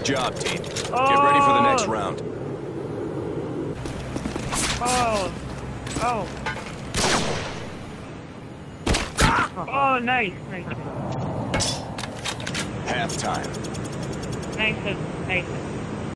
Good job, team. Get ready for the next oh. round. Oh. Oh. Uh-huh. Oh, nice. Nice. Halftime. Nice. Nice.